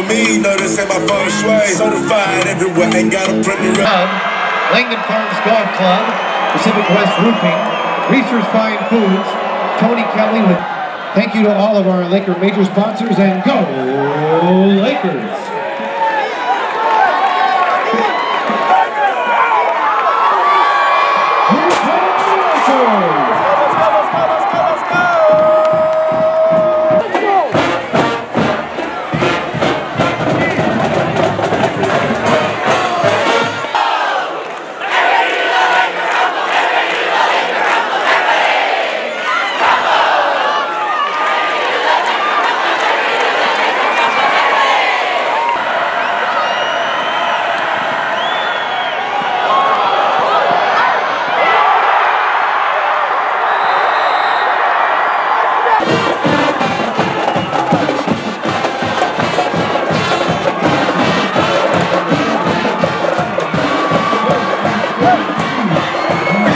know me, know this ain't my feng shui. Certified everywhere, ain't got a printer. Club, Langdon Farms Golf Club, Pacific West Roofing, Reese's Fine Foods, Tony Kelly with thank you to all of our Laker major sponsors and go Lakers! Come on.